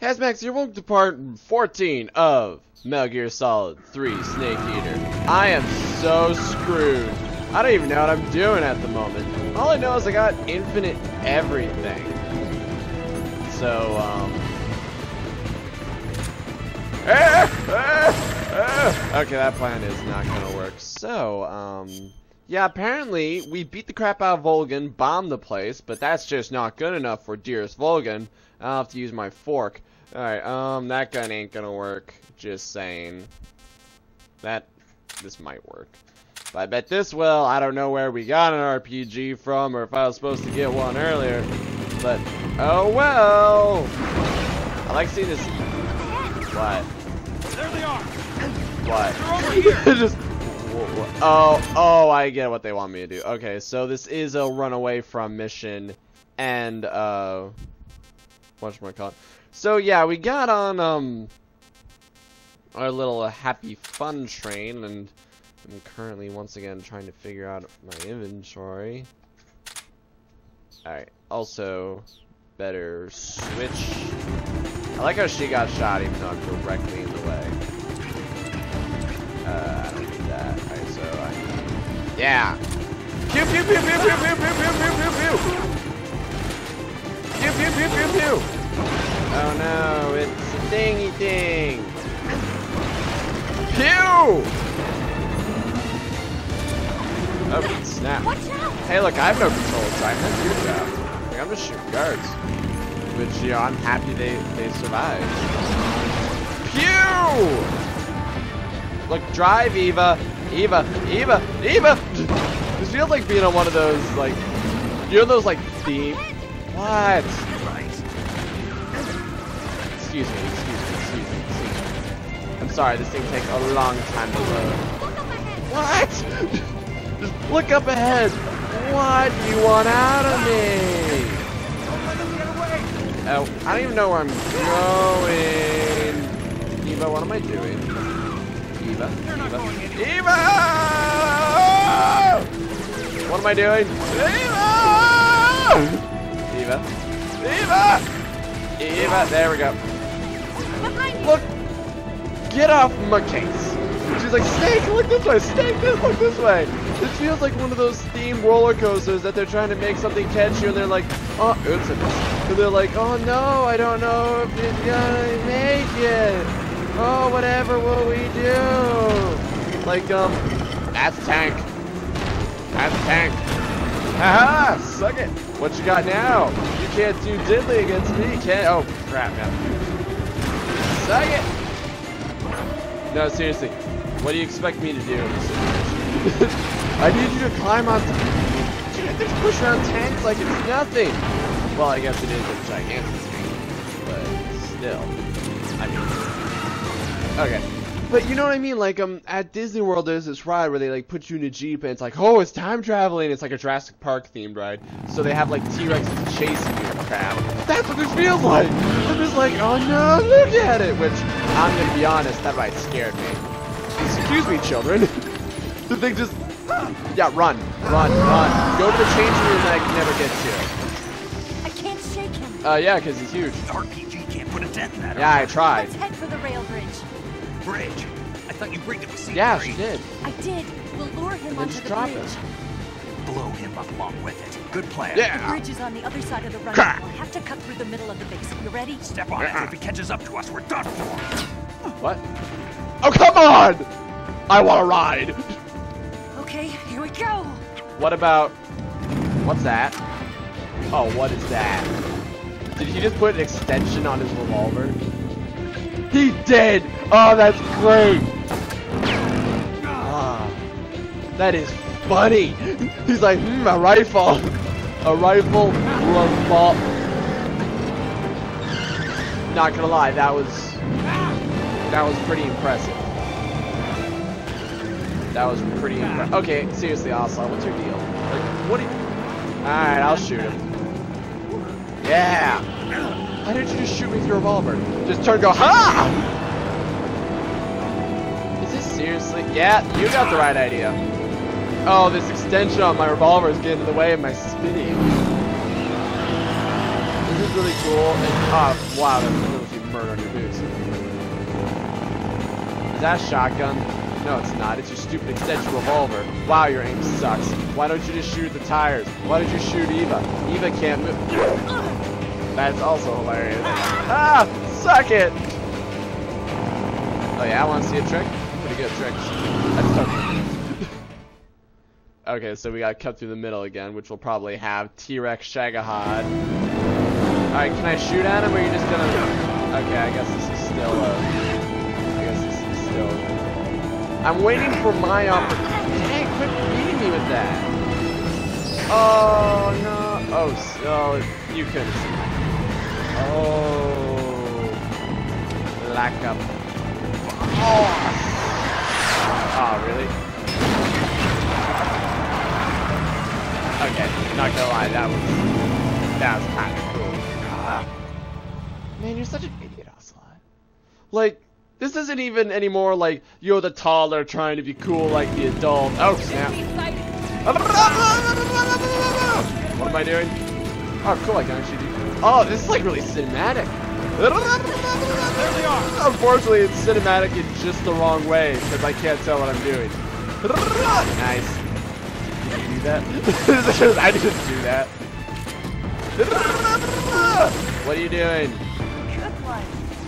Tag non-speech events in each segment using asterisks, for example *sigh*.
Hazmax, you're welcome to part 14 of Metal Gear Solid 3 Snake Eater. I am so screwed. I don't even know what I'm doing at the moment. All I know is I got infinite everything. So, um... *laughs* Okay, that plan is not gonna work. So, um... Yeah, apparently we beat the crap out of Volgin, bombed the place, but that's just not good enough for Dearest Volgin. I'll have to use my fork. Alright, um, that gun ain't gonna work. Just saying. That, this might work. But I bet this will. I don't know where we got an RPG from, or if I was supposed to get one earlier. But, oh well! I like seeing this. What? There they are. What? They're over here. *laughs* Just. Oh, oh, I get what they want me to do. Okay, so this is a runaway from mission, and uh, whatchamacallit. So yeah, we got on um our little uh, happy fun train, and I'm currently once again trying to figure out my inventory. All right. Also, better switch. I like how she got shot, even though I'm directly in the way. Uh, I don't need that. Alright, so I. Yeah! Pew pew pew pew pew pew pew pew pew pew pew! Pew pew pew pew pew! Oh no, it's a dingy thing! Pew! Oh, snap. Hey, look, I have no control, have your job. Like, I'm just shooting guards. Which, you know, I'm happy they, they survived. Pew! Look, drive, Eva. Eva, Eva, Eva! This feels like being on one of those, like, you know those, like, theme... What? Excuse me, excuse me, excuse me, excuse me. I'm sorry, this thing takes a long time to load. What? Just look up ahead. What do you want out of me? Oh, I don't even know where I'm going. Eva, what am I doing? Eva, Eva. Eva! What am I doing? Eva! Eva! Eva! Eva! There we go. Look! Get off my case! She's like, Snake, look this way! Snake, this, look this way! It feels like one of those themed roller coasters that they're trying to make something catchy and they're like, oh, oops, And they're like, oh no, I don't know if it's gonna make it! Oh, whatever will we do? Like, um, that's tank. That's tank. Haha! Suck it! What you got now? You can't do diddly against me, can't? Oh, crap, man. Suck it! No, seriously. What do you expect me to do in this situation? I need you to climb on just push around tanks like it's nothing. Well, I guess it is a gigantic tank. But still. I mean... Okay. But you know what I mean? Like, um, at Disney World, there's this ride where they, like, put you in a Jeep and it's like, oh, it's time traveling. It's like a Jurassic Park themed ride. So they have, like, T-Rexes chasing you and crap. That's what this feels like! I'm just like, oh no, look at it! Which, I'm gonna be honest, that ride scared me. Excuse me, children. *laughs* the thing just, *gasps* yeah, run, run, run. Go to the changing room that I can never get to. I can't shake him. Uh, yeah, because he's huge. The RPG can't put a dent in that. Yeah, I tried. Let's head for the rail bridge. Bridge. I thought you rigged it with Yeah, C3. she did. I did. We'll lure him then onto just the drop bridge. it. Blow him up along with it. Good plan. Yeah. The bridge is on the other side of the runway. We'll have to cut through the middle of the base. You ready? Step on it. If he catches up to us, we're done for. What? Oh, come on! I want to ride. Okay, here we go. What about, what's that? Oh, what is that? Did he just put an extension on his revolver? He dead! Oh, that's great! Ah, that is funny! He's like, hmm, a rifle! A rifle, revolver. Not gonna lie, that was, that was pretty impressive. That was pretty impressive. Okay, seriously, Ocelot, what's your deal? Like, what. Alright, I'll shoot him. Yeah! Why didn't you just shoot me with your revolver? Just turn go, ha! Is this seriously? Yeah, you got the right idea. Oh, this extension on my revolver is getting in the way of my spinning. This is really cool. And, oh, wow, that's too murder on your boots. Is that a shotgun? No, it's not. It's your stupid extension revolver. Wow, your aim sucks. Why don't you just shoot the tires? Why don't you shoot Eva? Eva can't move. That's also hilarious. Ah! Suck it! Oh yeah, I want to see a trick. Pretty good tricks. *laughs* Okay, so we got cut through the middle again, which will probably have T-Rex Shagohod. Alright, can I shoot at him, or are you just gonna... Okay, I guess this is still, uh... I guess this is still... I'm waiting for my opportunity. Hey, quit beating me with that! Oh, no. Oh, so... You couldn't. Oh... Lack of... Oh! Oh, really? Okay, not gonna lie, that was... That was kind of cool. Ah. Man, you're such an idiot, Ocelot. Like, this isn't even anymore like you're the taller trying to be cool like the adult. Oh snap! What am I doing? Oh cool, I can actually do. Oh, this is like really cinematic. There they are. Unfortunately, it's cinematic in just the wrong way because I can't tell what I'm doing. Nice. Did you do that? *laughs* I didn't do that. What are you doing?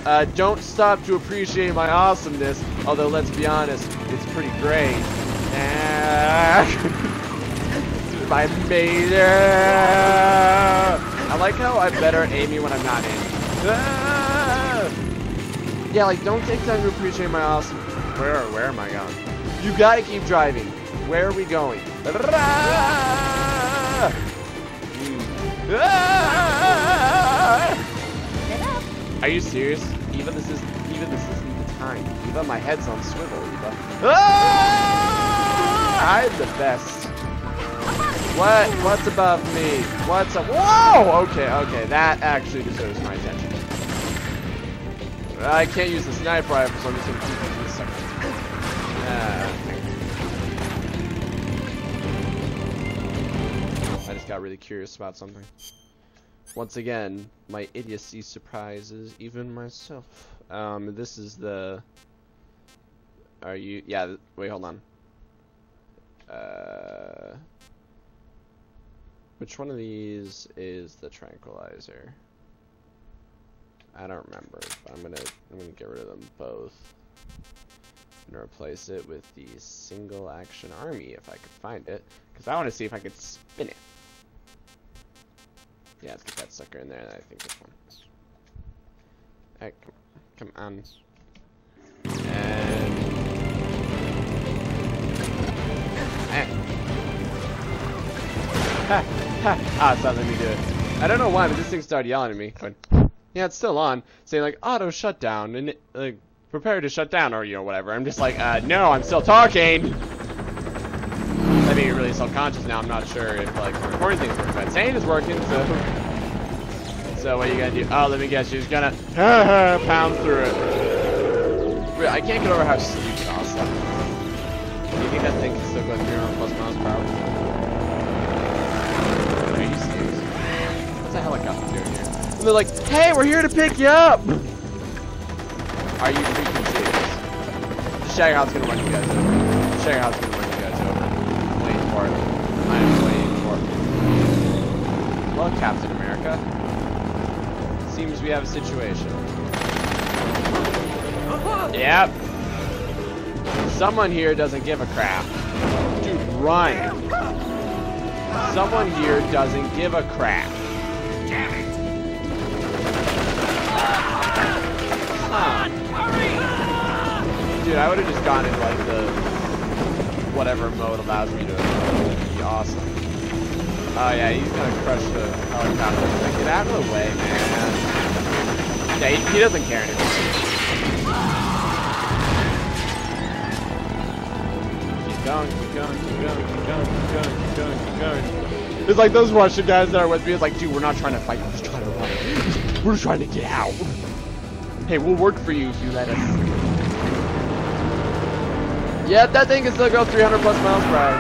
Uh, don't stop to appreciate my awesomeness, although let's be honest, it's pretty great. *laughs* Ah. my mater! I like how I'm better at aiming when I'm not aiming. Ah. Yeah, like, don't take time to appreciate my awesome... Where, where am I going? You gotta keep driving. Where are we going? Ah. Ah. Are you serious? Eva, this is Eva, this isn't the time. Eva, my head's on swivel, Eva. Ah! I'm the best. What? What's above me? What's up? Whoa! Okay, okay, that actually deserves my attention. I can't use the sniper rifle, so I'm just gonna keep the second. Ah, I just got really curious about something. Once again, my idiocy surprises even myself. Um, this is the. Are you? Yeah. Wait, hold on. Uh, which one of these is the tranquilizer? I don't remember. But I'm gonna. I'm gonna get rid of them both. And replace it with the single action army if I could find it, because I want to see if I could spin it. Yeah, let's get that sucker in there. I think this one. Hey, come, come on. And. Eh. Ha! *laughs* Ha! Ah, it's letting me do it. I don't know why, but this thing started yelling at me. Going, yeah, it's still on, saying like auto shutdown and like prepare to shut down or you know whatever. I'm just like, uh, no, I'm still talking. I mean, really self-conscious now. I'm not sure if like the recording thing's working, but saying is working. So, so what are you gonna do? Oh, let me guess. You're just gonna *laughs* pound through it. I can't get over how stupid Ocelot. Do you think that thing can still go 300 plus miles per hour? What's a helicopter doing here? And they're like, "Hey, we're here to pick you up." Are you freaking serious? Shagohod's gonna run you guys over. Shagohod's gonna run you guys over. I'm waiting for it. I'm waiting for it. Well, Captain America. Seems we have a situation. Yep. Someone here doesn't give a crap. Dude, run. Someone here doesn't give a crap. Dude, I would have just gone in like the whatever mode allows me to be awesome. Oh yeah, he's gonna crush the helicopter. Like, get out of the way, man. Yeah, he, he doesn't care anymore. Keep going, keep going, keep going, keep going, keep going, keep going, keep going. It's like those Russian guys that are with me. It's like, dude, we're not trying to fight. We're just trying to run. We're just trying to get out. Hey, we'll work for you if you let us. Yeah, that thing can still go 300 plus miles per hour.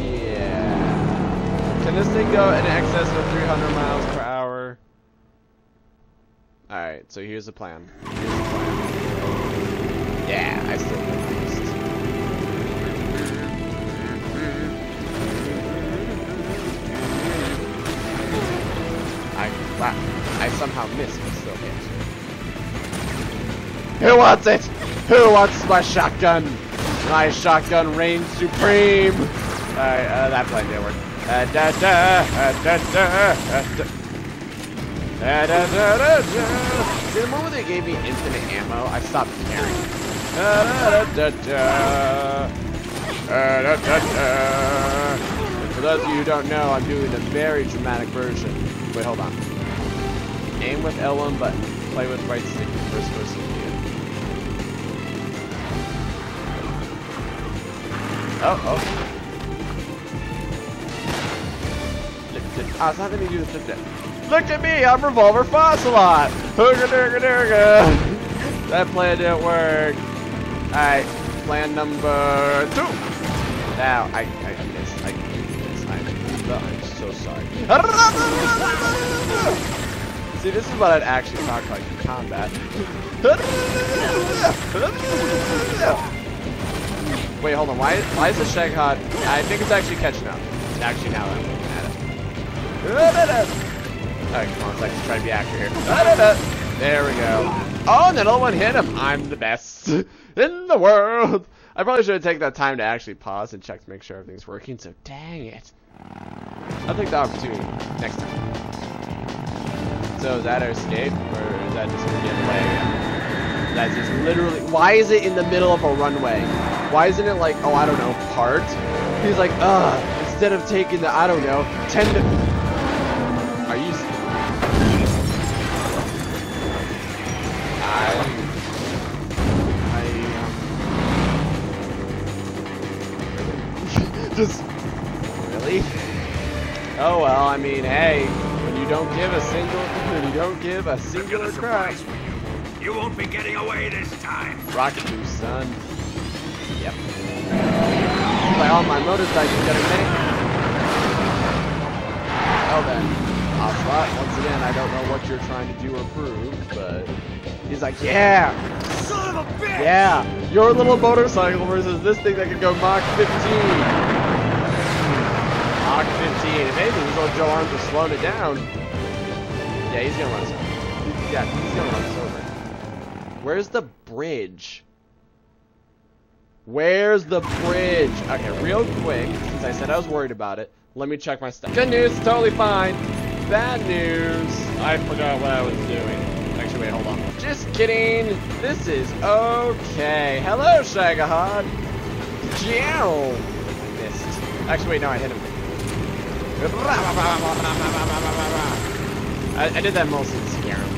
Yeah. Can this thing go in excess of 300 miles per hour? Alright, so here's the plan. Here's the plan. Yeah, I still wow, I somehow missed, but still hit. Who wants it? Who wants my shotgun? My shotgun reigns supreme. Alright, uh, that plan didn't work. Uh, da, da, uh, da, da, uh, da. Da, da, da, da, da. See, the moment they gave me infinite ammo, I stopped caring. Da, da, da, da, da. Da, da, da, da. And for those of you who don't know, I'm doing a very dramatic version. Wait, hold on. Aim with L1 button. Play with right stick in first person view. Oh, oh. Lift it. Ah, it's not letting me do the flip it. Look at me, I'm Revolver Ocelot! Hooga dooga dooga! That plan didn't work. Alright, plan number two. Now, I, I missed. I missed. I'm, I'm so sorry. *laughs* See, this is what I'd actually talk like in combat. Wait, hold on. Why, why is the Shagohod? I think it's actually catching up. It's actually now I'm looking at it. Alright, come on, let's try to be accurate here. There we go. Oh, and another one hit him. I'm the best in the world. I probably should have taken that time to actually pause and check to make sure everything's working, so dang it. I'll take the opportunity next time. So is that our escape, or is that just gonna be a play? That's just literally. Why is it in the middle of a runway? Why isn't it like, oh, I don't know, part? He's like, ugh. Instead of taking the, I don't know, ten to. Are you? I. I. Um, *laughs* just. Really? Oh well, I mean, hey, don't give a single, don't give a I've got singular a crap. you. You won't be getting away this time. Rocket boost, son. Yep. Like all my motorcycles got a minute. Oh then, Ocelot, once again, I don't know what you're trying to do or prove, but he's like, yeah, Son of a bitch! yeah, your little motorcycle versus this thing that can go Mach 15. Mach 15. If anything, these little Joe Arms are slowing it down. Yeah, he's gonna run us over. Yeah, he's gonna run us over. Where's the bridge? Where's the bridge? Okay, real quick, since I said I was worried about it, let me check my stuff. Good news, totally fine. Bad news, I forgot what I was doing. Actually, wait, hold on. Just kidding. This is okay. Hello, Shagohod. Jow. Missed. Actually, wait, no, I hit him. I, I did that mostly to scare him.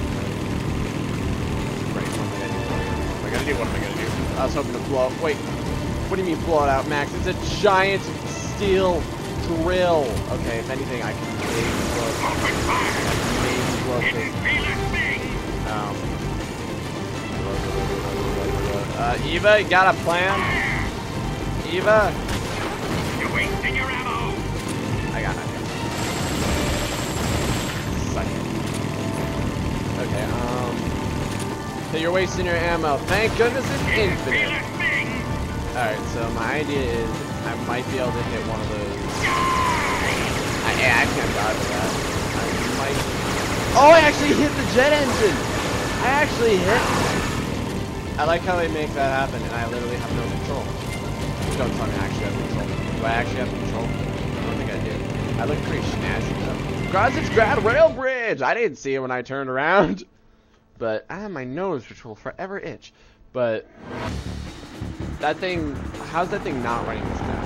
Right, what am I gonna do? What am I gonna do? What am I gonna do? I was hoping to blow. Wait, what do you mean blow it out, Max? It's a giant steel drill. Okay, if anything, I can maybe blow. Maybe blow things. Um. Uh, Eva, you got a plan? Eva, Okay, um. So you're wasting your ammo. Thank goodness it's infinite. Alright, so my idea is I might be able to hit one of those. I, I can't dodge that. I might. Oh, I actually hit the jet engine! I actually hit. I like how they make that happen, and I literally have no control. Don't tell me I actually have control. Do I actually have control? I don't think I do. I look pretty snazzy though. Groznyj Grad Rail Bridge! I didn't see it when I turned around. *laughs* But ah, my nose, which will forever itch. But that thing, how's that thing not running this map?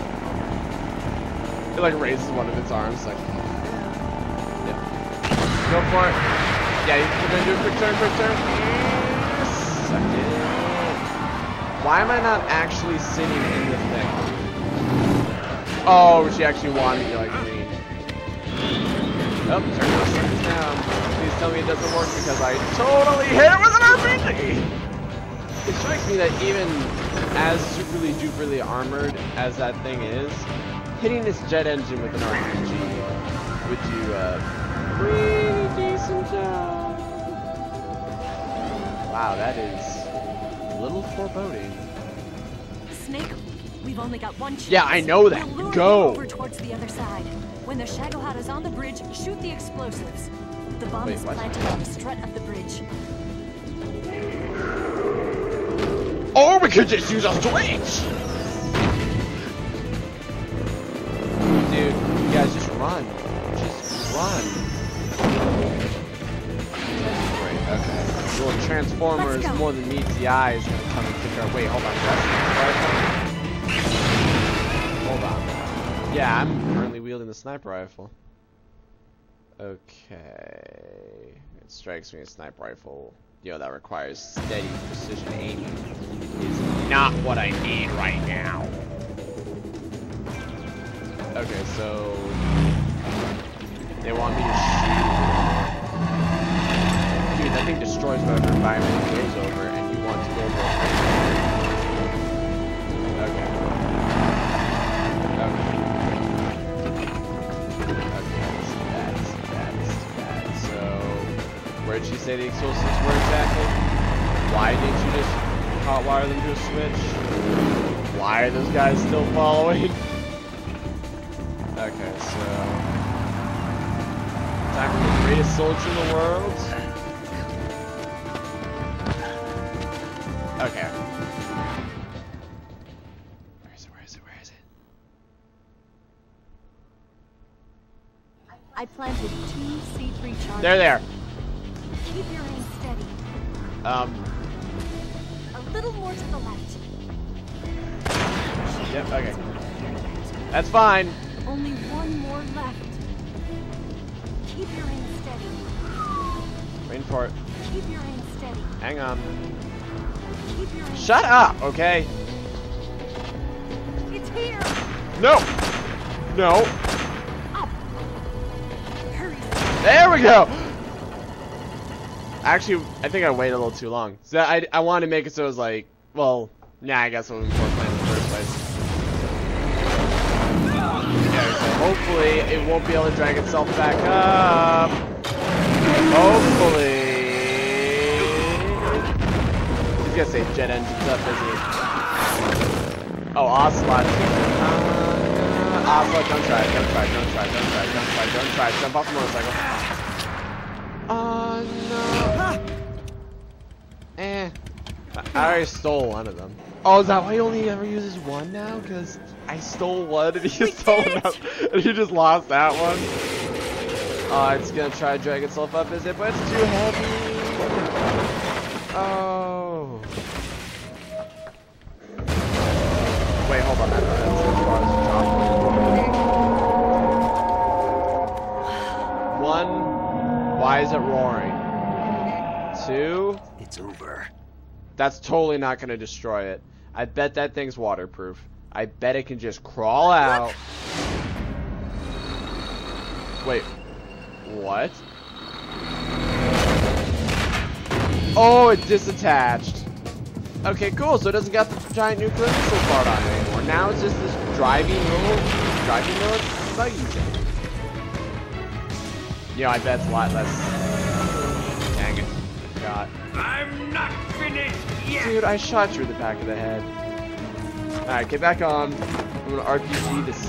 It like raises one of its arms, like, yeah. Go for it. Yeah, you're gonna do a quick turn, quick turn. Suck it. Why am I not actually sitting in the thing? Oh, she actually wanted me like. Oh, turn those suckers down. Please tell me it doesn't work because I totally hit it with an RPG! It strikes me that even as superly duperly armored as that thing is, hitting this jet engine with an RPG would do a pretty decent job. Wow, that is a little foreboding. Snake, we've only got one chance. Yeah, I know that. Go. over towards the other side. When the Shagohod is on the bridge, shoot the explosives. The bomb Wait, is what? planted on the strut of the bridge. Or we could just use a switch! Dude, you guys just run. Just run. Great, okay. Little Transformers more than meets the eye is gonna come and kick our wait, hold on, that's a sniper rifle? Hold on. Yeah, I'm currently wielding the sniper rifle. Okay. It strikes me a sniper rifle, you know, that requires steady precision aiming is not what I need right now. Okay, so they want me to shoot. Dude, that thing destroys whatever environment it goes over, and you want to go over. Where did she say the explosives were exactly? Why didn't you just hotwire them to a switch? Why are those guys still following? *laughs* Okay, so time for the greatest soldier in the world. Okay. Where is it? Where is it? Where is it? I planted two C3 charges. They're there. Um. A little more to the left. Yep. Okay. That's fine. Only one more left. Keep your aim steady. Waiting for it. Keep your aim steady. Hang on. Keep your aim Shut up. Okay. It's here. No. No. Up. Hurry. There we go. Actually, I think I waited a little too long. So I, I wanted to make it so it was like, well, nah, I guess it was more planned in the first place. Okay, so hopefully it won't be able to drag itself back up. Hopefully. He's gonna say jet engines up, isn't he? Oh, Ocelot. Uh, Ocelot, don't try don't try don't try don't try don't try don't try. Jump off the motorcycle. Oh no. Eh. I I already stole one of them. Oh, is that why he only ever uses one now? Because I stole one and he stole another. And he just lost that one. Oh, it's gonna try to drag itself up, is it? But it's too heavy. Oh. Wait, hold on. Why is it roaring? Two. It's over. That's totally not going to destroy it. I bet that thing's waterproof. I bet it can just crawl out. Wait. What? Oh, it disattached. Okay, cool. So it doesn't got the giant nuclear missile part on it anymore. Now it's just this driving little, driving little buggy thing. You know, I bet it's a lot less. Dang it. I. I'm not finished yet. Dude, I shot you in the back of the head. Alright, get back on. I'm gonna RPG this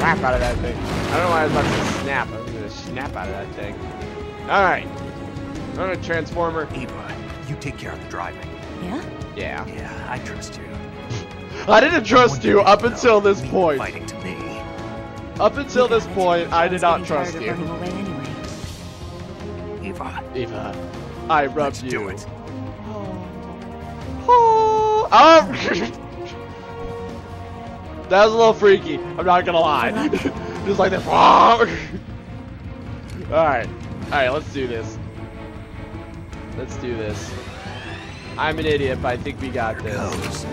crap out of that thing. I don't know why I was about to snap. I was gonna snap out of that thing. Alright. I'm gonna transformer. Eva, you take care of the driving. Yeah? Yeah. Yeah, I trust you. I didn't trust you up until this Leave point. Fighting to me. Up until this point, I did not trust you. Running away anyway. Eva, Eva, I rubbed let's you. do it. Oh, oh. Um. *laughs* that was a little freaky. I'm not gonna lie. Uh-huh. *laughs* Just like this. *laughs* All right, all right. Let's do this. Let's do this. I'm an idiot, but I think we got this. Goes.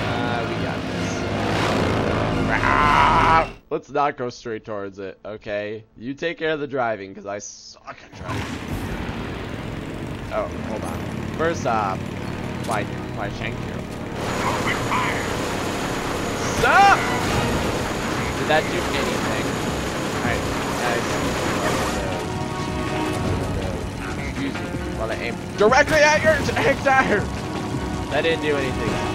Uh, we got this. Ah. Let's not go straight towards it, okay? You take care of the driving, because I suck at driving. Oh, hold on. First off, why, why shank you? Stop! Did that do anything? Alright, guys. Excuse me. want to aim directly at your *laughs* tire. That didn't do anything.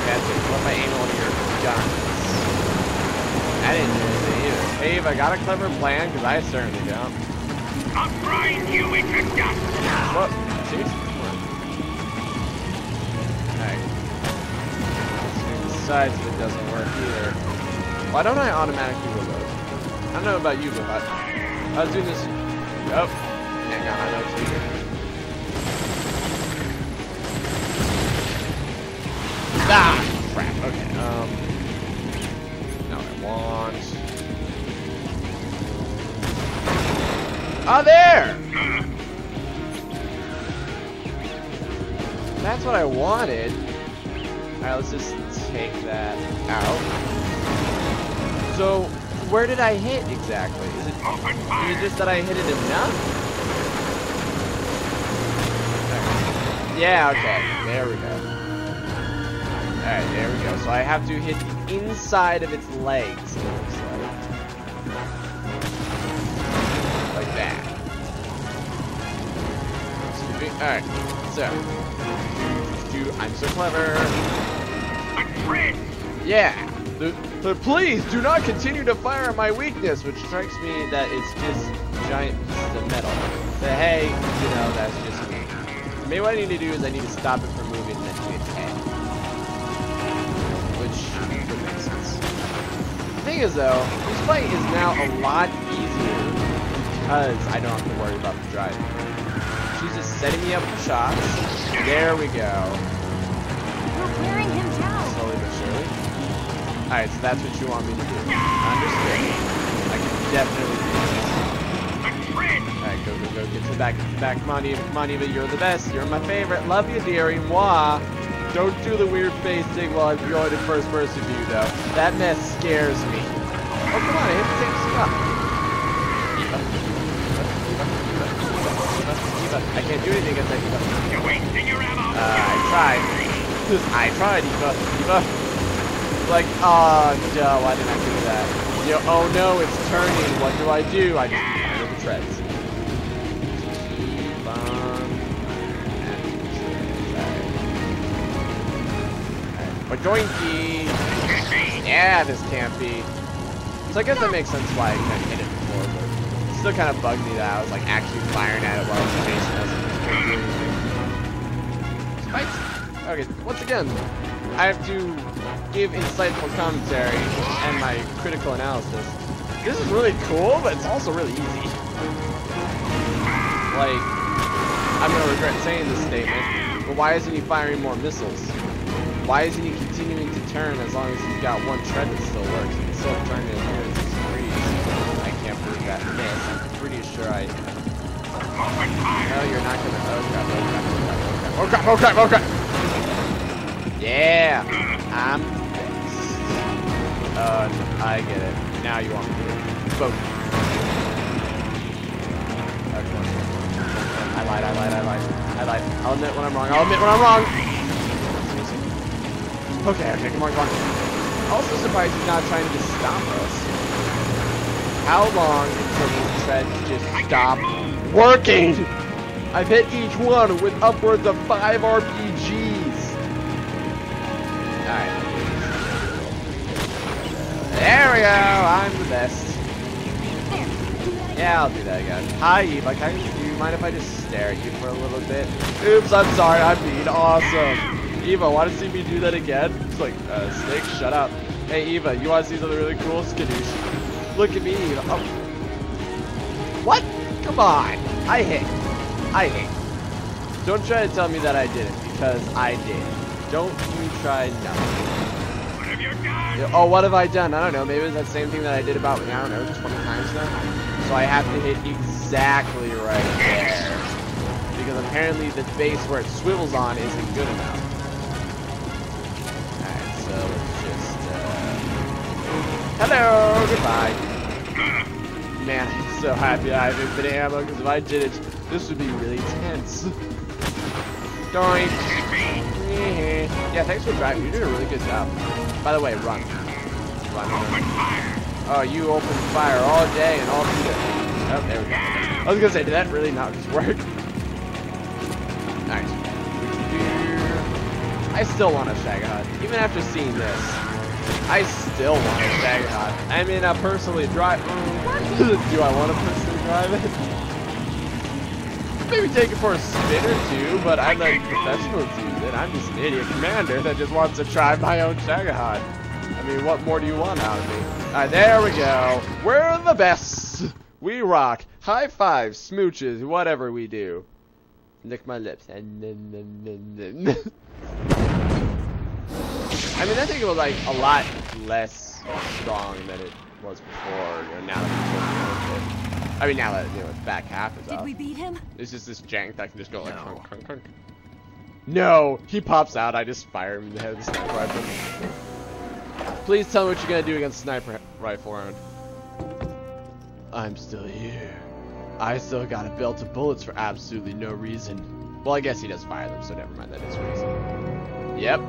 Was right. Okay, that's. What if I aim one of your guns? That didn't do anything either. Hey, if I got a clever plan, because I certainly don't. I'll grind you into dust. What? Seriously? Alright. Besides, if it doesn't work either. Why don't I automatically reload? I don't know about you, but I, I was doing this. Yep. Hang on, I know it's here. Okay. Um. Now I want. Ah, there! That's what I wanted. Alright, let's just take that out. So, where did I hit exactly? Is it, is it just that I hit it enough? Yeah, okay. There we go. Alright, there we go. So I have to hit the inside of its legs, it looks like. Like that. Alright, so. Do, I'm so clever. Yeah. The, please do not continue to fire at my weakness, which strikes me that it's just giant pieces of metal. But hey, you know, that's just me. Maybe what I need to do is I need to stop it from moving and then hit its head. Which would make sense. The thing is though, this fight is now a lot easier because I don't have to worry about the driving. She's just setting me up for shots. There we go. We're wearing him down. Slowly but surely. Alright, so that's what you want me to do. Understood. I can definitely do this. Alright, go, go, go. Get to the back, get to the back. Come on, Eva. Come on, Eva. You're the best. You're my favorite. Love you, dearie. Moi. Don't do the weird face thing while I'm going in first person view, though. That mess scares me. Oh, come on. I hit the same spot. Eva. Eva. Eva. Eva. Eva. Eva. I can't do anything against that Eva. You're wasting your ammo. Uh, I tried. I tried, Eva. Eva. Like, oh, no, why didn't I do that? You know, oh no, it's turning. What do I do? I just fire the treads. Doinky! Yeah, this can't be. So I guess that makes sense why I couldn't hit it before, but it still kind of bugged me that I was like actually firing at it while I was chasing us. Spikes. Okay, once again, I have to give insightful commentary and my critical analysis. This is really cool, but it's also really easy. Like, I'm gonna regret saying this statement, but why isn't he firing more missiles? Why isn't he continuing to turn as long as he's got one tread that still works? He's still turning at 160 degrees. I can't prove that miss. I'm pretty sure I. No, you're not gonna. Oh crap! Oh crap! Oh crap! Oh crap! Oh crap! Oh crap! Yeah, I'm fixed. Uh, I get it. Now you want me to do it. I lied. I lied. I lied. I lied. I'll admit when I'm wrong. I'll admit when I'm wrong. Okay. Okay. Come on. Come on. Also surprised he's not trying to stop us. How long until these treads just stop working? I've hit each one with upwards of five RPGs. Alright. There we go. I'm the best. Yeah, I'll do that again. Hi, Eva. Can I, do you mind if I just stare at you for a little bit? Oops, I'm sorry. I'm being awesome. Eva, want to see me do that again? It's like, uh, Snake, shut up. Hey, Eva, you want to see something really cool? Skadoosh. Look at me, Eva. Oh. What? Come on. I hit. I hit. Don't try to tell me that I didn't, because I did. Don't you try nothing. What have you done? Oh, what have I done? I don't know. Maybe it's that same thing that I did about, I don't know, 20 times now. So I have to hit exactly right there. Because apparently the base where it swivels on isn't good enough. Hello! Goodbye. Hmm. Man, I'm so happy I have infinite ammo, because if I did it, this would be really tense. Doink! Mm-hmm. Yeah, thanks for driving. You did a really good job. By the way, run. Run. Oh, you open fire all day and all through the Oh, there we go. I was gonna say, did that really not just work? Alright. I still want a Shagohod. Even after seeing this, I still want a Shagohod. I mean, I personally drive. *laughs* Do I want to personally drive it? Maybe take it for a spin or two, but I let professionals use it. I'm just an idiot commander that just wants to try my own Shagohod. I mean, what more do you want out of me? Alright, there we go. We're the best. We rock. High five, smooches, whatever we do. Lick my lips. *laughs* I mean, I think it was like a lot less strong than it was before. You know, now that it's I mean, now that you know its back half is Did up. we beat him? It's just this jank that can just go like No. crunk, crunk, crunk. No, he pops out. I just fire him in the head with a sniper rifle. Please tell me what you're gonna do against sniper rifle round. I'm still here. I still got a belt of bullets for absolutely no reason. Well, I guess he does fire them, so never mind. That is reason. Yep.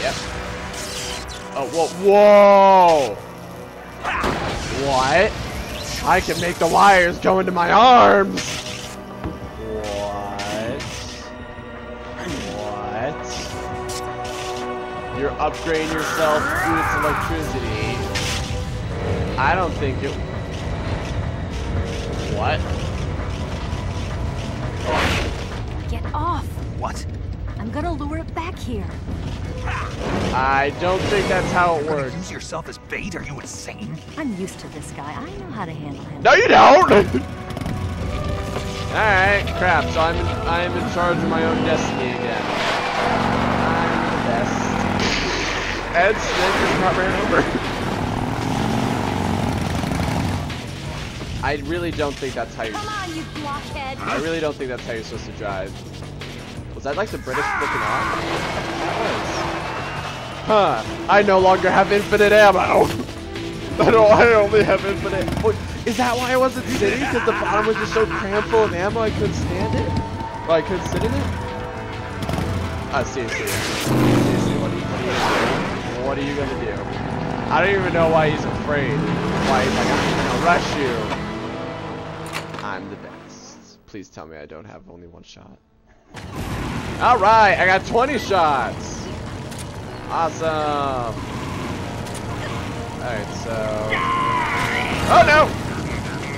Yep. Oh, whoa, whoa! What? I can make the wires go into my arms! What? What? You're upgrading yourself to its electricity. I don't think it... What? Get off! What? I'm gonna lure it back here. I don't think that's how it You're works. use yourself as bait? Are you insane? I'm used to this guy. I know how to handle him. No, you don't! *laughs* Alright, crap, so I'm in, I'm in charge of my own destiny again. I'm the best. Ed Smith is not ran over. I really don't think that's how you're... Come on, you blockhead! I really don't think that's how you're supposed to drive. Was that like the British flicking off? Huh. I no longer have infinite ammo. *laughs* I don't. I only have infinite. Is that why I wasn't sitting? Because the bottom was just so crammed full of ammo I couldn't stand it? Well, I couldn't sit in it? Seriously. Seriously, what are you, what are you? What are you gonna do? I don't even know why he's afraid. Why he's like, I'm gonna rush you. I'm the best. Please tell me I don't have only one shot. Alright, I got 20 shots. Awesome. Alright, so... Oh no!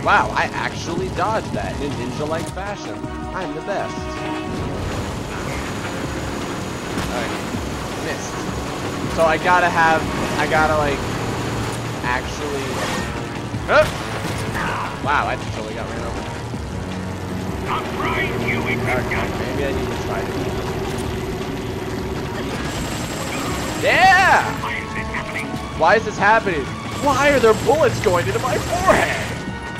Wow, I actually dodged that in a ninja-like fashion. I'm the best. Alright, missed. So I gotta have, I gotta like, actually... Huh? Wow, I totally got ran over. I'm trying you, Okay, maybe I need to try to. Yeah! Why is this happening? Why is this happening? Why are there bullets going into my forehead?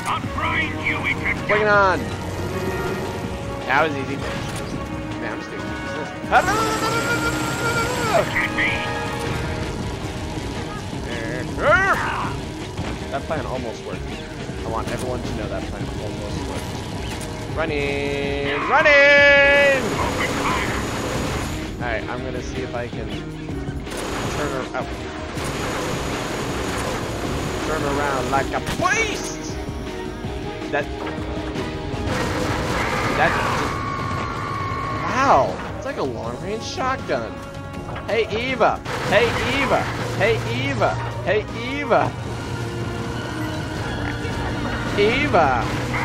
I'm trying you, Bring it on. That was easy. Man, I'm just gonna keep this. Can't. Ah! That plan almost worked. I want everyone to know that plan almost worked. Running! Running! Alright, I'm gonna see if I can turn her out. Turn around like a beast! That. That. Wow! It's like a long range shotgun. Hey Eva! Hey Eva! Hey Eva! Hey Eva! Eva!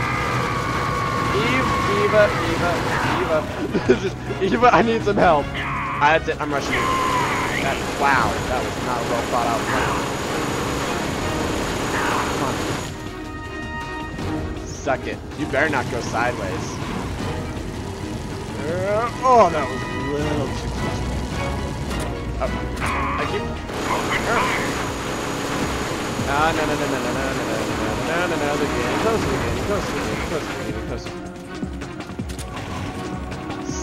Eve, Eva, Eva, Eva. This is Eva, I need some help. Ah, that's it, I'm rushing you. That, wow, that was not a well thought out plan. Come on. Suck it. You better not go sideways. Uh, oh, that was a little too close. Oh, I keep. No, no, no, no, no, no, no, no, no, no, no, no, no, they're getting closer, they're getting closer, they're getting closer, they're getting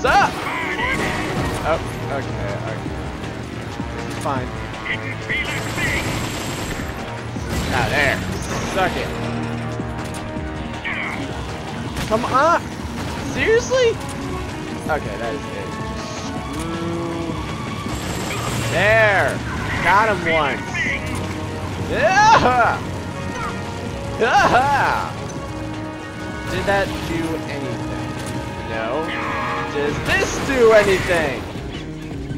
Suck! Oh, okay, okay. Fine. A. Ah, there. Suck it. Come on! Seriously? Okay, that is it. Screw. There! Got him once. Yeah! Yeah! *laughs* Did that do anything? No. Does this do anything?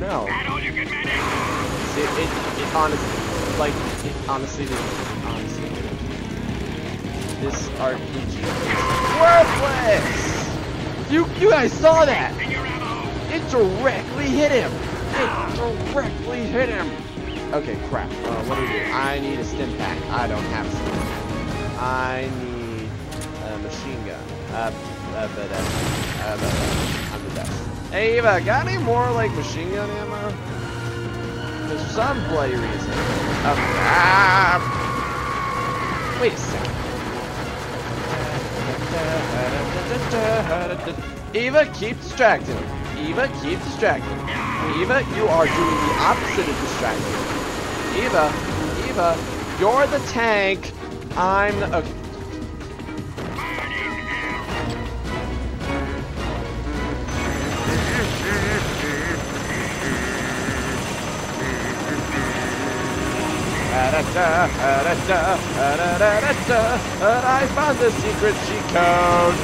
No. That all you can manage? It, it, it honestly, like, it honestly didn't. Honestly didn't. This RPG is worthless! You, you guys saw that! And your ammo. It directly hit him! It directly hit him! Okay, crap. Uh, what do we do? I need a stim pack. I don't have a stim pack. I need a machine gun. Uh, uh, but, uh, uh, but, uh, I'm the best. Hey, Eva, got any more, like, machine gun ammo? Because for some bloody reason. Ah! Wait a second. Eva, keep distracting. Eva, keep distracting. Eva, you are doing the opposite of distracting. Eva, Eva, you're the tank. I'm the. And I found the secret cheat code.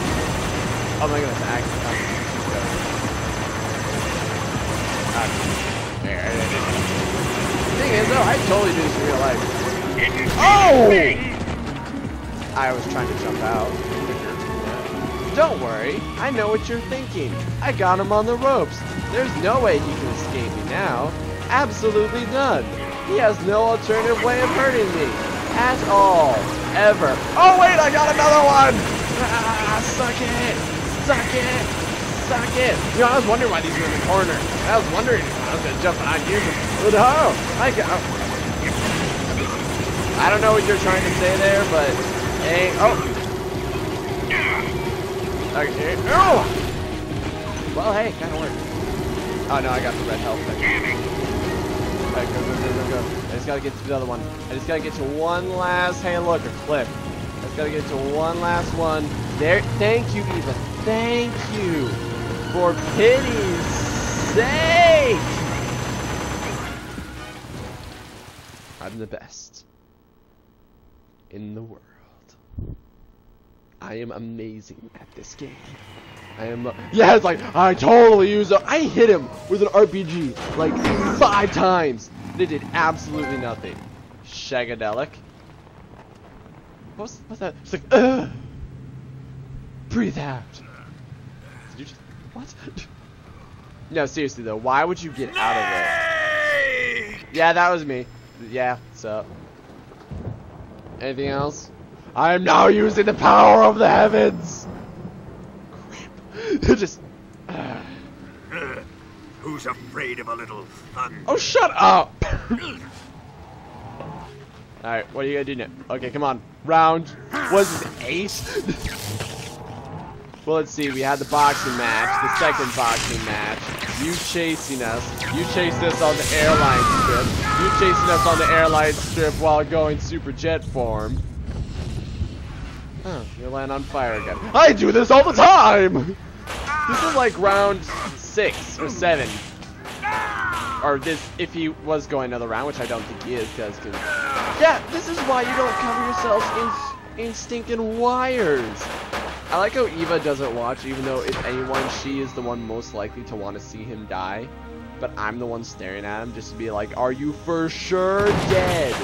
Oh my goodness, I actually the secret cheat code. Okay. There it is. Thing is, though, I totally do this in real life. Oh! I was trying to jump out. Don't worry, I know what you're thinking. I got him on the ropes. There's no way he can escape me now. Absolutely none. He has no alternative way of hurting me. At all. Ever. Oh wait, I got another one! Ah, suck it! Suck it! Suck it! You know, I was wondering why these were in the corner. I was wondering if I was gonna jump and I'd. But I got. I don't know what you're trying to say there, but hey, oh. Okay. Oh! Well, hey, kind of worked. Oh no, I got the red health thing. Go, go, go, go, go. I just gotta get to the other one. I just gotta get to one last. Hey, look, a clip. I just gotta get to one last one. There. Thank you, Eva. Thank you. For pity's sake. I'm the best in the world. I am amazing at this game. I am. Uh, yeah, it's like I totally use it. I hit him with an RPG like five times. They did absolutely nothing. Shagadelic. What's what's that? It's like, Ugh! breathe out. Did you just what? *laughs* no, seriously though, why would you get out of there? Yeah, that was me. Yeah, so. Anything else? I am now using the power of the heavens. Crap. *laughs* Just. uh, *sighs* Who's afraid of a little fun? Oh, shut up! *laughs* Alright, what are you gonna do now? Okay, come on. Round. What is this, ace? *laughs* well, let's see. We had the boxing match, the second boxing match. You chasing us. You chased us on the airline strip. You chasing us on the airline strip while going super jet form. Oh, you land on fire again. I do this all the time! This is like round six or seven. Or this, if he was going another round, which I don't think he is, because, yeah, this is why you don't cover yourselves in, in stinking wires. I like how Eva doesn't watch, even though if anyone, she is the one most likely to want to see him die. But I'm the one staring at him just to be like, are you for sure dead?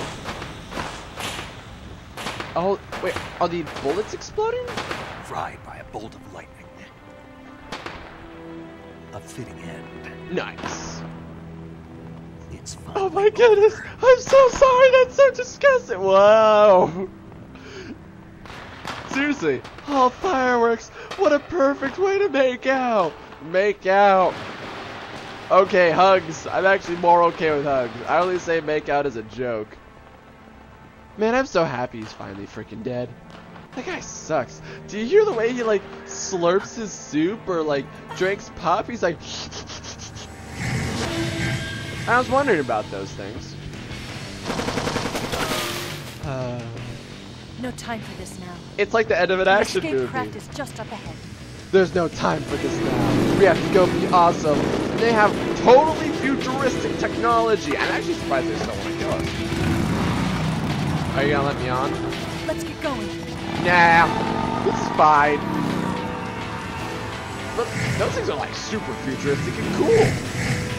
Oh, wait, are the bullets exploding? Fried by a bolt of lightning. A fitting end. Nice. It's fun. Oh my goodness, I'm so sorry, that's so disgusting. Whoa. Seriously, oh fireworks, what a perfect way to make out. Make out. Okay, hugs. I'm actually more okay with hugs. I only say make out as a joke. Man, I'm so happy he's finally freaking dead. That guy sucks. Do you hear the way he like slurps his soup or like drinks pop? He's like. *laughs* I was wondering about those things. Uh, No time for this now. it's like the end of an action Escape movie. craft is just up ahead. There's no time for this now. We have to go be awesome. They have totally futuristic technology. I'm actually surprised they still want to kill us. Are you gonna let me on? Let's get going. Nah, this is fine. Look, those things are like super futuristic and cool.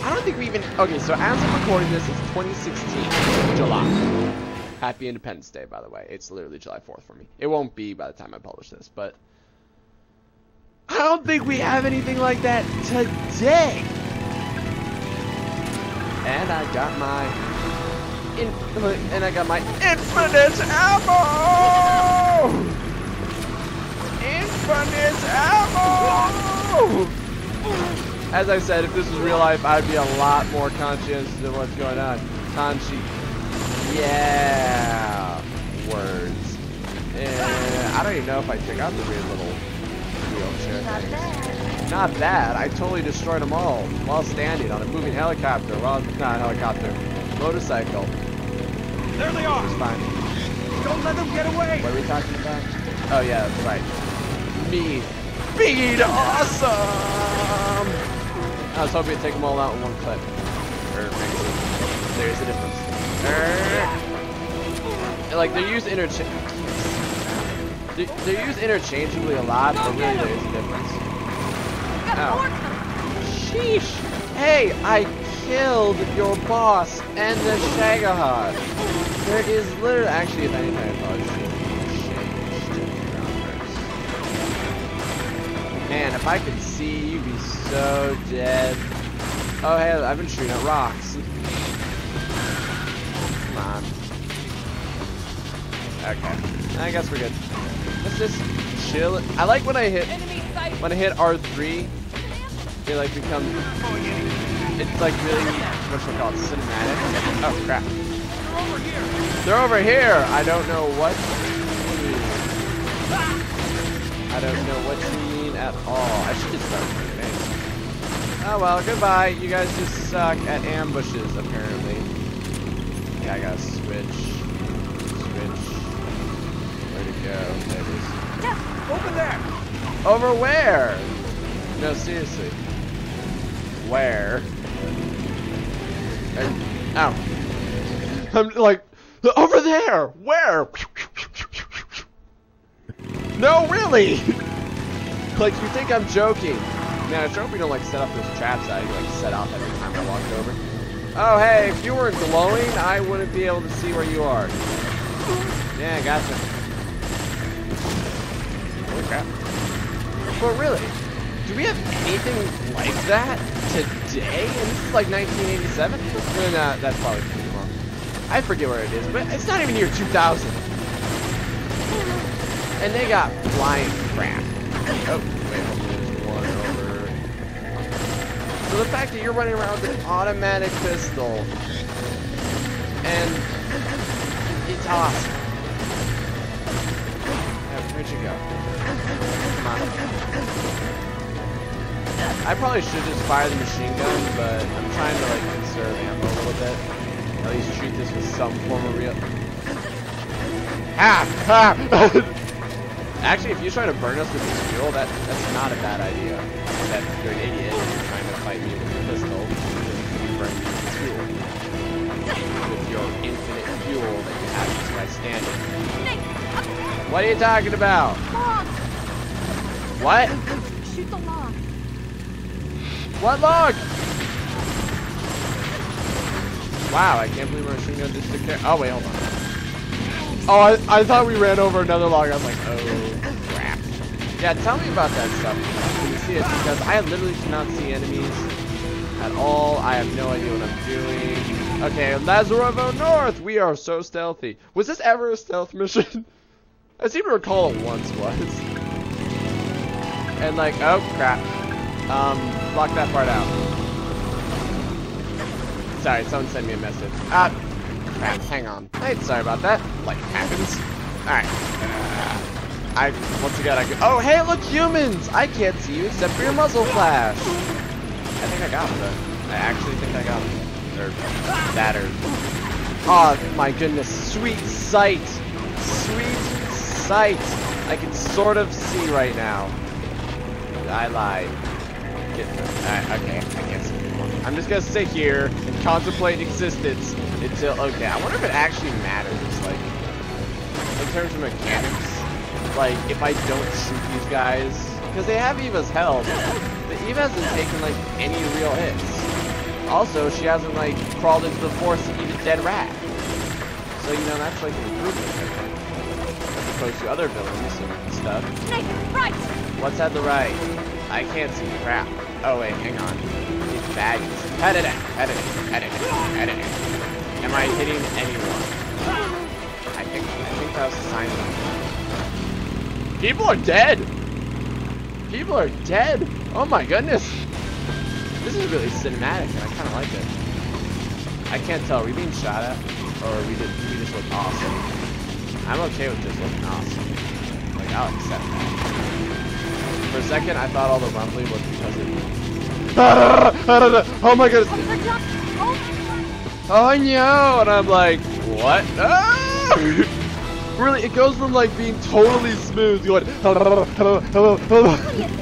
I don't think we even. Okay, so as I'm recording this, it's 2016, July. Happy Independence Day, by the way. It's literally July 4th for me. It won't be by the time I publish this, but I don't think we have anything like that today. And I got my in, uh, and I got my infinite ammo. Infinite ammo. As I said, if this was real life, I'd be a lot more conscientious of what's going on. Consci. Yeah. Words. And I don't even know if I took out the weird little wheelchair Not things. bad. Not bad. I totally destroyed them all while standing on a moving helicopter. Well, not helicopter. Motorcycle. There they are! was fine. Don't let them get away! What are we talking about? Oh yeah, that's right. Me. Being awesome! I was hoping to take them all out in one clip. Or there's a difference. Er. Like they use interchange. They're, they're used interchangeably a lot, but really there is a difference. Got Ow. Sheesh! Hey, I killed your boss and the Shagohod. There is literally, actually, if anything, I it. Man, if I could see, you'd be so dead. Oh, hey, I've been shooting at rocks. Come on. Okay, I guess we're good. Let's just chill. I like when I hit when I hit R3, it like becomes, it's like really, what should I call it, cinematic? Oh crap. They're over here! They're over here! I don't know what I don't know what you mean at all. I should just start moving. Oh well, goodbye. You guys just suck at ambushes, apparently. Yeah, I gotta switch. Switch. Where'd it go? There it is. Over there! Over where? No, seriously. Where? And, ow. I'm like, over there! Where? No, really! *laughs* like, you think I'm joking. Man, I sure hope we don't, like, set up those traps that I, like, set off every time I walked over. Oh, hey, if you weren't glowing, I wouldn't be able to see where you are. Yeah, gotcha. Holy crap. But really, do we have anything like that today? And this is like 1987? No, no, that's probably. I forget where it is, but it's not even near 2000. And they got flying crap. Oh, wait, one over. So the fact that you're running around with an automatic pistol, and it's awesome. Where'd you go? I probably should just fire the machine gun, but I'm trying to like conserve ammo a little bit. At least treat this with some form of real. Ah! Ah! *laughs* Actually, if you try to burn us with this fuel, that that's not a bad idea. That you're an idiot. You're trying to fight me with a pistol. You burn me with fuel. With your infinite fuel that you have just by standing. What are you talking about? log. What? Shoot the log. What log? Wow, I can't believe our machine gun just took care. Oh wait, hold on. Oh, I, I thought we ran over another log. I was like, oh crap. Yeah, tell me about that stuff Can you see it, because I literally cannot see enemies at all. I have no idea what I'm doing. Okay, Lazarevo North. We are so stealthy. Was this ever a stealth *laughs* mission? I seem to recall it once was. And like, oh crap. Um, block that part out. Sorry, someone sent me a message. Ah, crap, hang on. Hey, sorry about that. Like, happens. Alright. Uh, I, once again, I could, oh, hey, look, humans! I can't see you except for your muzzle flash. I think I got him, though. I actually think I got him. Or, that, or, oh, my goodness, sweet sight. Sweet sight. I can sort of see right now. I lied. I, okay, I guess. I'm just gonna sit here and contemplate existence until. Okay, I wonder if it actually matters. Like, in terms of mechanics, like if I don't shoot these guys, because they have Eva's health, but Eva hasn't taken like any real hits. Also, she hasn't like crawled into the forest to eat a dead rat. So you know that's like an improvement, as opposed to other villains and stuff. Right! What's at the right? I can't see crap. Oh wait, hang on. Baddies. Edit it, edit it. Am I hitting anyone? I think I think that was a sign of People are dead! People are dead! Oh my goodness! This is really cinematic and I kinda like it. I can't tell, are we being shot at? Or are we just, we just look awesome? I'm okay with just looking awesome. Like, I'll accept that. For a second, I thought all the rumbling was because of *laughs* Oh my! Oh, God. Oh, Oh no! And I'm like, what? Ah! *laughs* really, it goes from like being totally smooth, going? *laughs*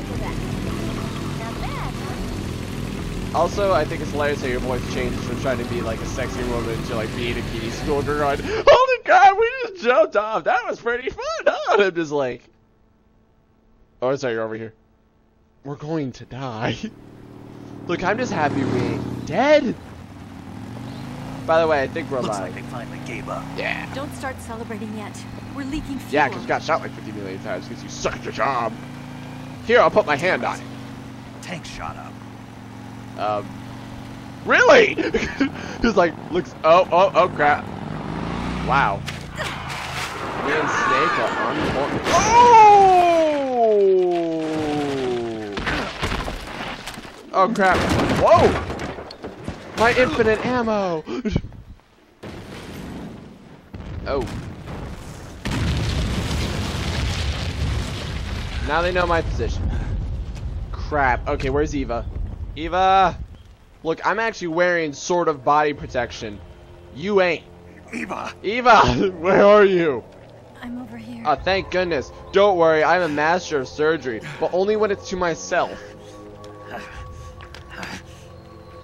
Also, I think it's hilarious how your voice changes from trying to be like a sexy woman to like being a kitty schoolgirl going, Holy God, we just jumped off. That was pretty fun, huh? And I'm just like, Oh, sorry, you're over here. We're going to die. Look, I'm just happy we ain't dead. By the way, I think we're Looks alive. like they finally gave up. Yeah. Don't start celebrating yet. We're leaking fuel. Yeah, because you got shot like 50 million times because you suck at your job. Here, I'll put my hand on it. Tank shot up. Um, really? *laughs* He's like, looks, oh, oh, oh, crap. Wow. Me and Snake are on point. Oh! Oh, crap. Whoa! My infinite ammo! oh. Now they know my position. Crap. Okay, where's Eva? Eva! Look, I'm actually wearing sort of body protection. You ain't. Eva! Eva! *laughs* Where are you? I'm over here. Oh, thank goodness. Don't worry, I'm a master of surgery, but only when it's to myself.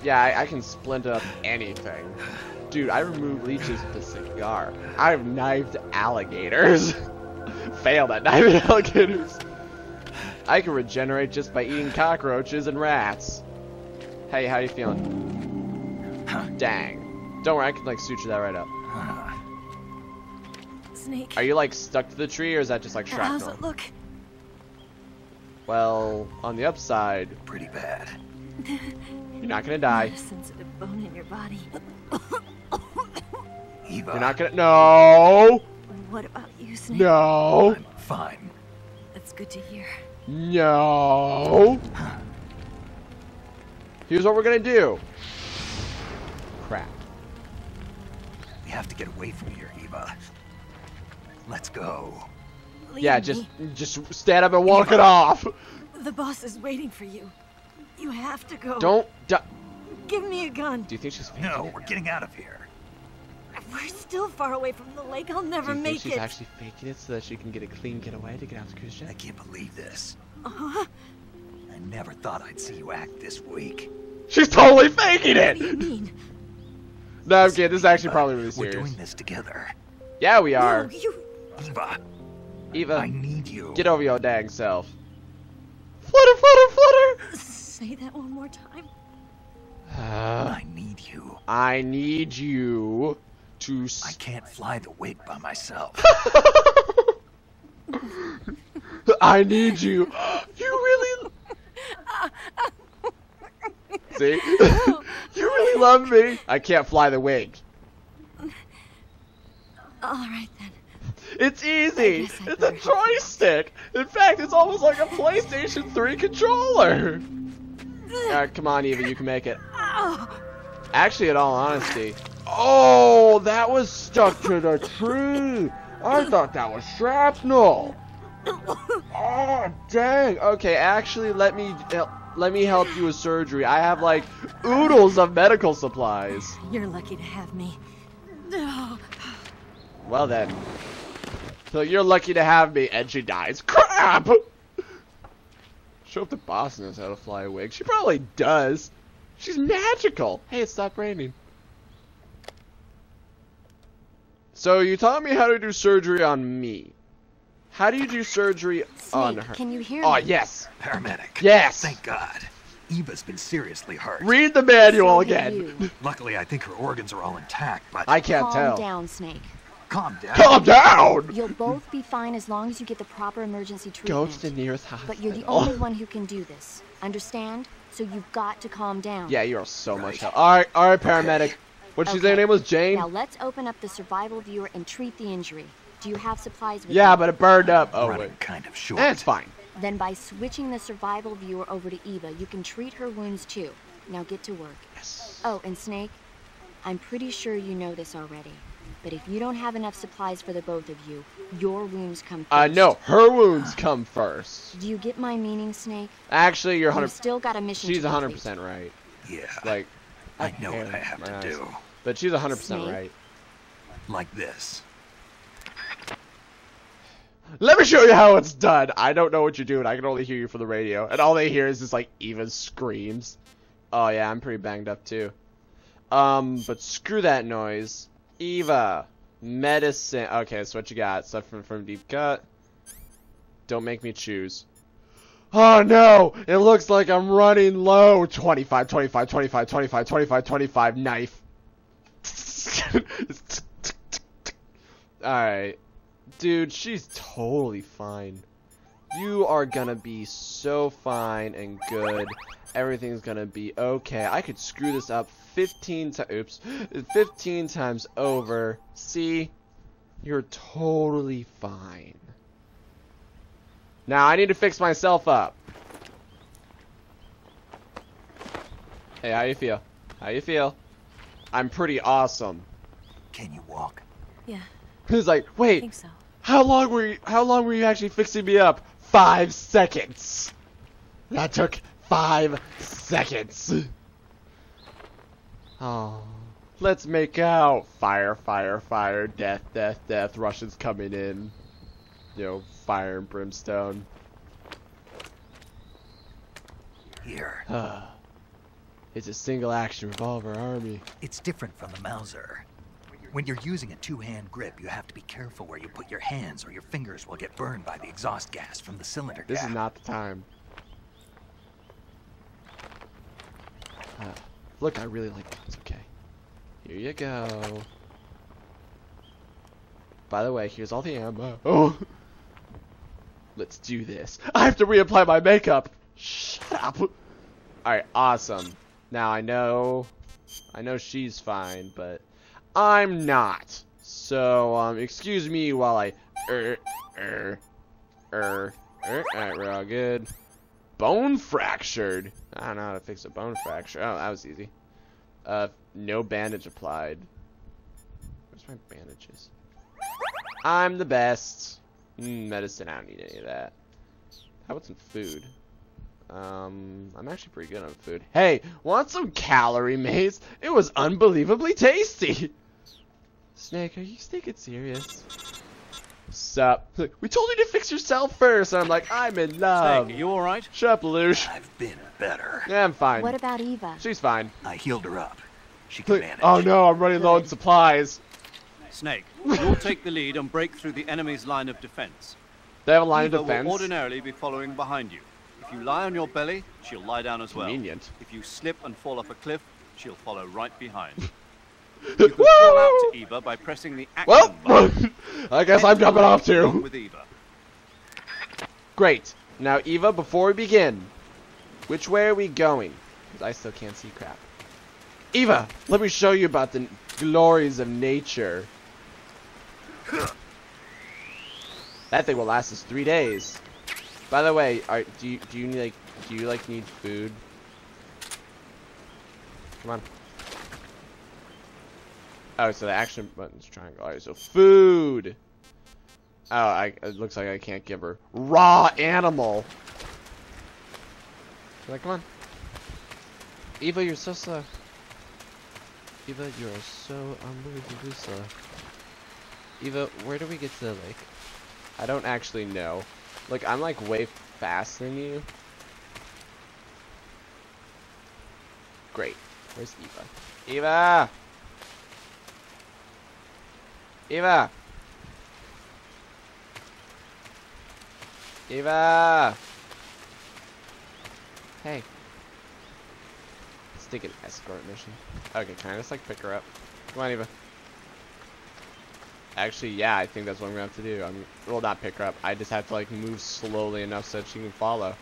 Yeah, I, I can splint up anything. Dude, I removed leeches with a cigar. I've knifed alligators. *laughs* Failed at knifing *laughs* alligators. I can regenerate just by eating cockroaches and rats. Hey, how you feeling? Dang. Don't worry, I can like suture that right up. Snake. Are you like stuck to the tree or is that just like How's shrapnel? it look? Well, on the upside, Pretty bad. *laughs* you're not gonna die. A sensitive bone in your body. Eva. You're not gonna. No! What about you, Snake? No! I'm fine. That's good to hear. No! Here's what we're gonna do. Crap. We have to get away from here, Eva. Let's go. Leave Yeah, me. just just stand up and walk it off. The boss is waiting for you. You have to go. Don't. Di- Give me a gun. do you think she's faking No, it? we're getting out of here. We're still far away from the lake. I'll Do never you think make she's it. actually faking it so that she can get a clean getaway to get out the cruise I can't believe this. Uh-huh. I never thought I'd see you act this weak. She's totally faking it! What do you mean? No, I'm kidding. This is actually probably really serious. We're doing this together. Yeah, we are. No, you. Eva, Eva, I need you. get over your dang self. Flutter, flutter, flutter! Say that one more time. Uh, I need you. I need you to. I can't fly the WIG by myself. *laughs* I need you. You really. *laughs* See? *laughs* you really love me. I can't fly the wing. All right then. It's easy. guess I It's a better help you. joystick. In fact, it's almost like a PlayStation 3 controller. Alright, come on, Eva. You can make it. Actually, in all honesty. Oh, that was stuck to the tree. I thought that was shrapnel. Oh, dang. Okay, actually, let me let me help you with surgery. I have like oodles of medical supplies. you're lucky to have me. No. Well then. So you're lucky to have me, and she dies. Crap! Show up the boss knows how to fly a WIG. She probably does. She's magical. Hey, it stopped raining. So you taught me how to do surgery on me. How do you do surgery on Snake, her? can you hear Oh me? yes. Paramedic. Yes. Thank God. Eva's been seriously hurt. Read the manual So again. Luckily, I think her organs are all intact, but I can't Calm tell. down, Snake. Calm down. Calm down. You'll both be fine as long as you get the proper emergency treatment. Go to the nearest hospital. But you're the only one who can do this. Understand? So you've got to calm down. Yeah, you are so much help. All right, all right, paramedic. What'd she say her name was? Jane. Now let's open up the survival viewer and treat the injury. Do you have supplies with Yeah, you? but it burned up. Oh Running wait, kind of short. Eh, that's fine. Then by switching the survival viewer over to Eva, you can treat her wounds too. Now get to work. Yes. Oh, and Snake, I'm pretty sure you know this already. But if you don't have enough supplies for the both of you, your wounds come first. Uh, no, her wounds come first. Do you get my meaning, Snake? Actually, you're You've 100. still got a mission She's to 100 complete. percent right. Yeah. Like, I know what I have to eyes. do. But she's 100 percent right. Like this. Let me show you how it's done. I don't know what you're doing. I can only hear you from the radio, and all they hear is just like even screams. Oh yeah, I'm pretty banged up too. Um, but screw that noise. Eva, medicine. Okay, so what you got? From from deep cut. Don't make me choose. Oh no! It looks like I'm running low. 25, 25, 25, 25, 25, 25, knife. *laughs* Alright. Dude, she's totally fine. You are gonna be so fine and good. Everything's gonna be okay. I could screw this up 15 times. Oops. 15 times over. See? You're totally fine. Now I need to fix myself up. Hey, how you feel? How you feel? I'm pretty awesome. Can you walk? Yeah, He's like, I wait, think so. how long were you, how long were you actually fixing me up? Five seconds. That took five seconds. Oh, let's make out. Fire, fire, fire. Death, death, death. Russians coming in. You know, fire and brimstone. Here. Ah, it's a single action revolver army. It's different from the Mauser. When you're using a two-hand grip, you have to be careful where you put your hands or your fingers will get burned by the exhaust gas from the cylinder This cap. is not the time. Uh, look, I really like guns. Okay. Here you go. By the way, here's all the ammo. Oh! *laughs* Let's do this. I have to reapply my makeup. Shut up. Alright, awesome. Now I know... I know she's fine, but... I'm not. So, um, excuse me while I... Er, er, er, er, alright, we're all good. Bone fractured. I don't know how to fix a bone fracture. Oh, that was easy. Uh, no bandage applied. Where's my bandages? I'm the best. Mm, medicine, I don't need any of that. How about some food? Um, I'm actually pretty good on food. Hey, want some calorie mate? It was unbelievably tasty. *laughs* Snake, are you taking serious? Sup? We told you to fix yourself first. And I'm like, I'm in love. Snake, are you all right? Shut up, Lelouch. I've been better. Yeah, I'm fine. What about Eva? She's fine. I healed her up. She can manage. Oh no, I'm running low on supplies. Snake, *laughs* you'll take the lead and break through the enemy's line of defense. They have a line Eva of defense. will ordinarily be following behind you. If you lie on your belly, she'll lie down as well. Convenient. If you slip and fall off a cliff, she'll follow right behind. *laughs* You can call out to Eva by pressing the action Well, button. *laughs* I guess I'm jumping off too. With Eva. Great. Now, Eva, before we begin, which way are we going? I still can't see crap. Eva, let me show you about the glories of nature. That thing will last us three days. By the way, are, do you do you need like do you like need food? Come on. Oh, so the action button's triangle. Alright, so food. Oh, I, it looks like I can't give her raw animal. Like, come on. Eva, you're so slow. Eva, you are so unbelievably slow. Eva, where do we get to the lake? I don't actually know. Like, I'm like way faster than you. Great. Where's Eva? Eva! Eva! Eva! Hey. Let's take an escort mission. Okay, can I just like pick her up? Come on, Eva. Actually, yeah, I think that's what I'm gonna have to do. I'm well, not pick her up. I just have to like move slowly enough so that she can follow.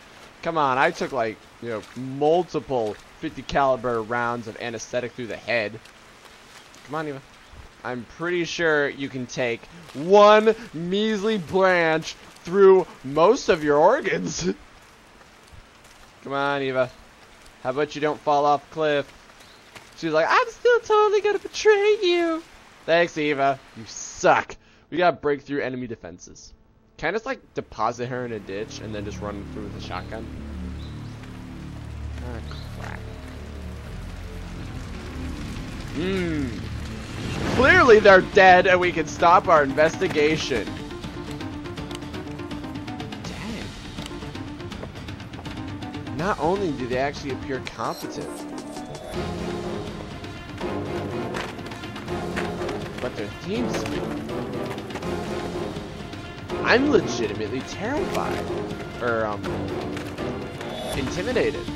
Come on, I took like you know multiple 50 caliber rounds of anesthetic through the head. Come on, Eva. I'm pretty sure you can take one measly branch through most of your organs. *laughs* Come on, Eva. How about you don't fall off cliff? She's like, I'm still totally gonna betray you. Thanks, Eva. You suck. We gotta break through enemy defenses. Can I just like deposit her in a ditch and then just run through with a shotgun? Ah, crap. Hmm. Clearly they're dead and we can stop our investigation. Dang. Not only do they actually appear competent, but their theme speak. I'm legitimately terrified. Or, um, intimidated.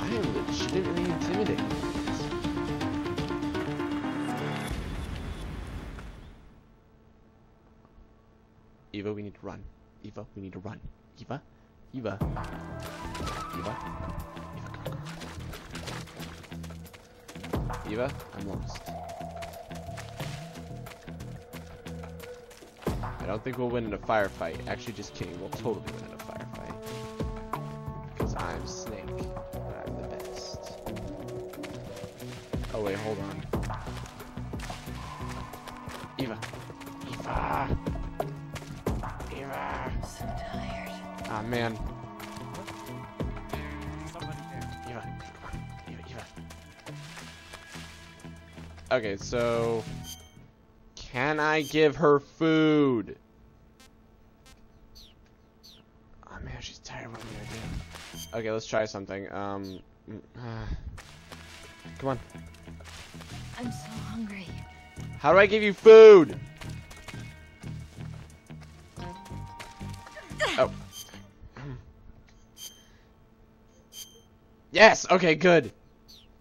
I am legitimately intimidated. We need to run. Eva, we need to run. Eva? Eva? Eva? Eva, go, go. Eva, I'm lost. I don't think we'll win in a firefight. Actually, just kidding. We'll totally win in a firefight. Because I'm Snake. I'm the best. Oh, wait, hold on. Eva. Eva. Man. Eva. Eva, Eva. Okay, so... Can I give her food? Oh man, she's tired. What am I gonna do? Okay, let's try something. Um, ah. *sighs* come on. I'm so hungry. How do I give you food? Yes. Okay. Good.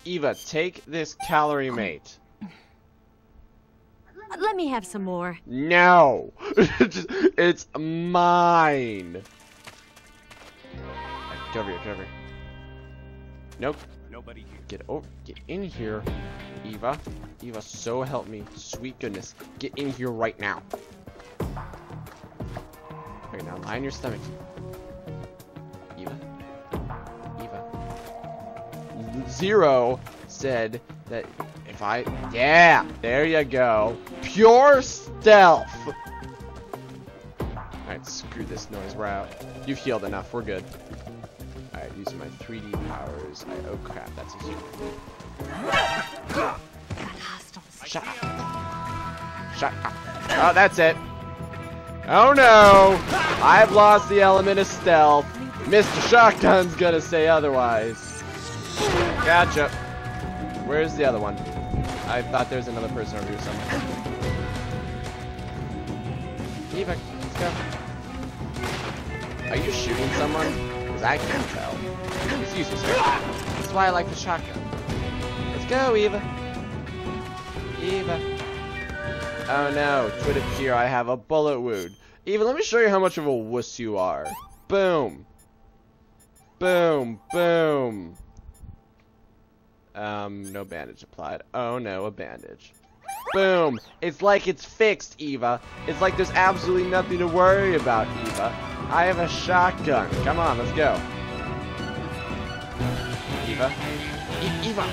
Eva, take this calorie mate. Let me have some more. No! *laughs* It's mine! Get over here, get over here. Nope. Nobody here. Get over, get in here. Eva. Eva, so help me. Sweet goodness. Get in here right now. Okay, now lie on your stomach. Zero said that if I... Yeah! There you go. Pure stealth! Alright, screw this noise. We're out. You've healed enough. We're good. Alright, using my 3D powers. I, oh crap, that's a human. Shut up. Shut up. Oh, that's it. Oh no! I've lost the element of stealth. Mr. Shotgun's gonna say otherwise. Gotcha. Where's the other one? I thought there was another person over here somewhere. Eva, let's go. Are you shooting someone? Because I can't tell. Excuse me, sir. That's why I like the shotgun. Let's go, Eva. Eva. Oh no, Twitter here, I have a bullet wound. Eva, let me show you how much of a wuss you are. Boom. Boom, boom. Um, no bandage applied. Oh no, a bandage. Boom! It's like it's fixed, Eva. It's like there's absolutely nothing to worry about, Eva. I have a shotgun. Come on, let's go. Eva? E- Eva!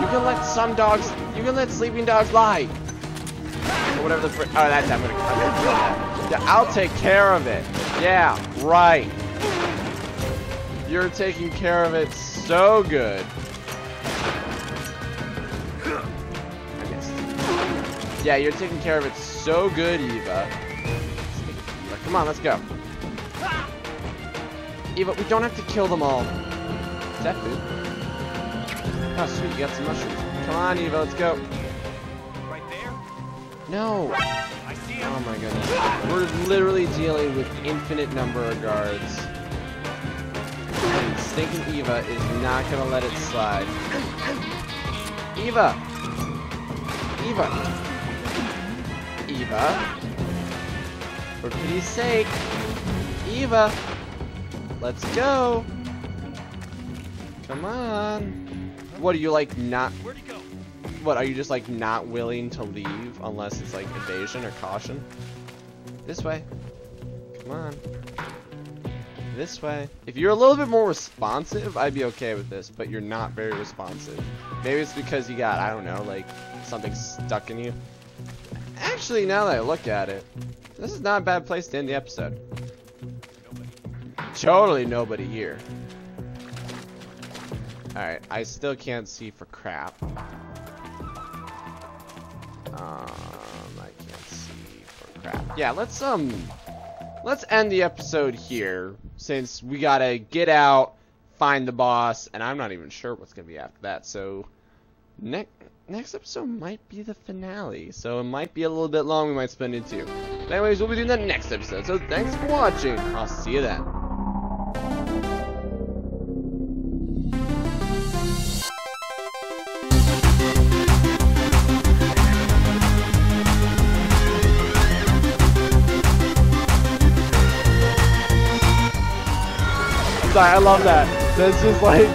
You can let some dogs, you can let sleeping dogs lie. Or whatever the Oh, that's, I'm gonna, I'm gonna. Yeah, I'll take care of it. Yeah, right. You're taking care of it so good. Yeah, you're taking care of it so good, Eva. Come on, let's go. Eva, we don't have to kill them all. Is that food? Oh, sweet, you got some mushrooms. Come on, Eva, let's go. Right there? No. I see him. Oh my goodness. We're literally dealing with infinite number of guards. And stinking Eva is not gonna let it slide. Eva! Eva! Eva! For pity's sake! Eva! Let's go! Come on! What are you like not Where'd he go? what, are you just like not willing to leave unless it's like evasion or caution? This way. Come on. This way. If you're a little bit more responsive, I'd be okay with this, but you're not very responsive. Maybe it's because you got, I don't know, like something stuck in you. Actually, now that I look at it, this is not a bad place to end the episode. Totally nobody here. Alright, I still can't see for crap. Um, I can't see for crap. Yeah, let's, um, let's end the episode here, since we gotta get out, find the boss, and I'm not even sure what's gonna be after that, so, next, next episode might be the finale, so it might be a little bit long, we might spend it too. But anyways, we'll be doing that next episode, so thanks for watching, I'll see you then. I love that. That's just like,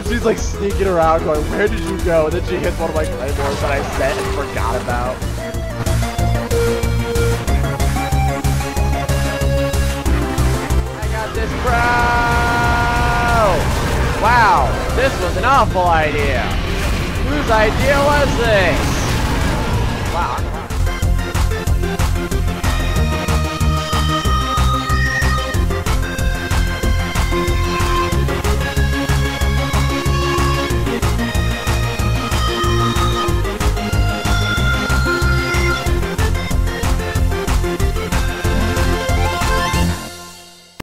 she's like sneaking around going, where did you go? And then she hits one of my claymores that I set and forgot about. I got this, bro! Wow, this was an awful idea. Whose idea was this?